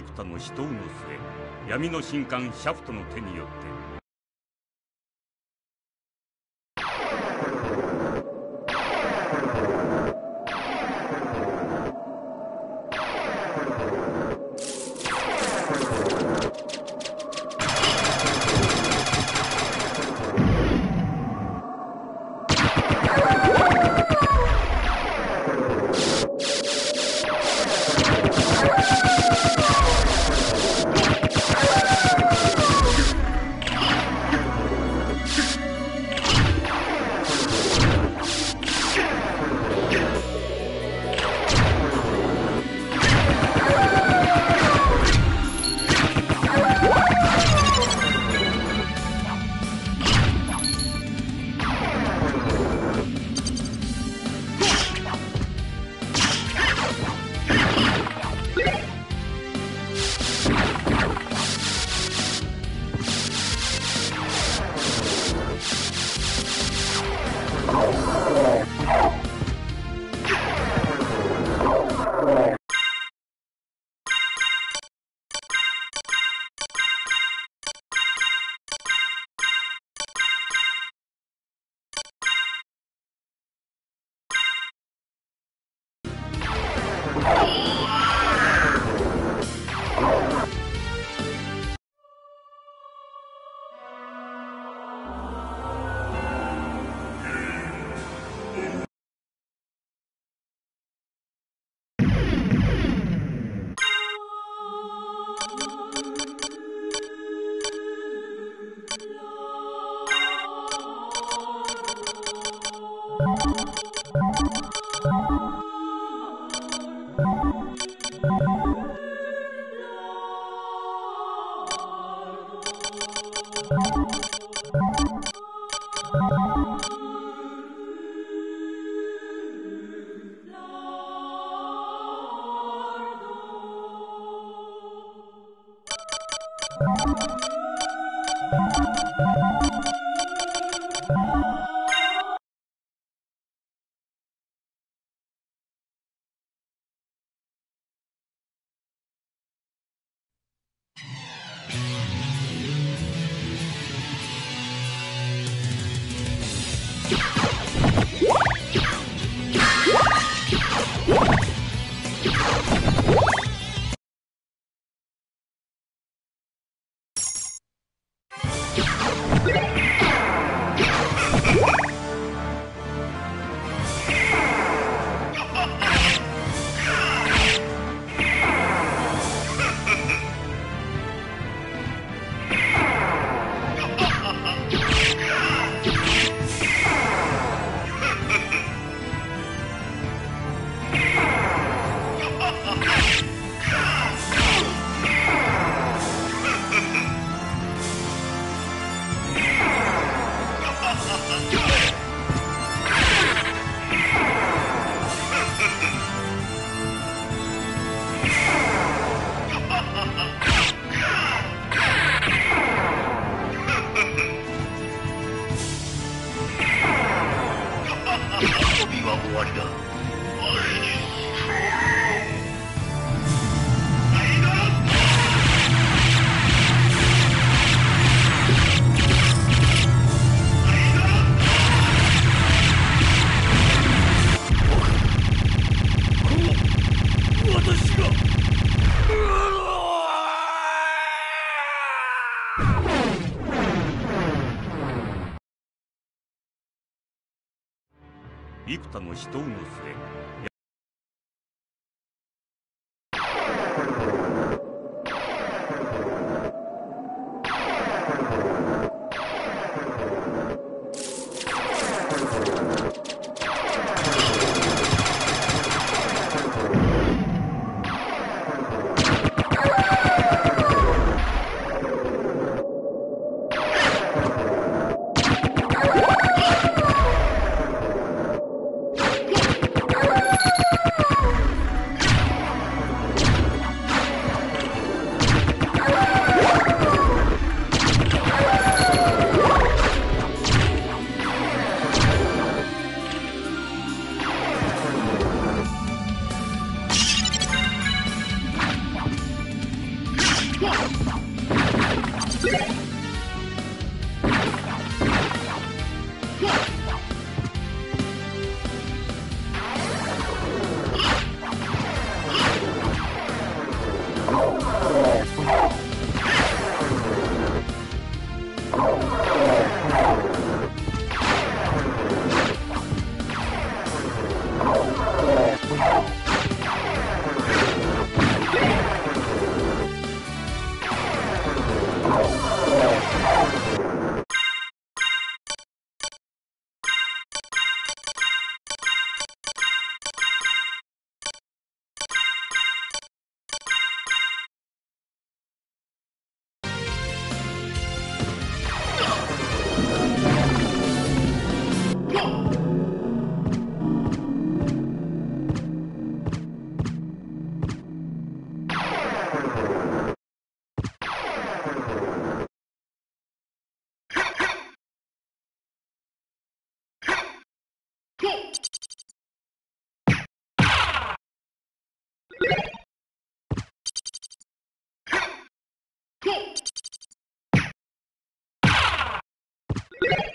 幾多の死闘の末闇の神官シャフトの手によって Yeah.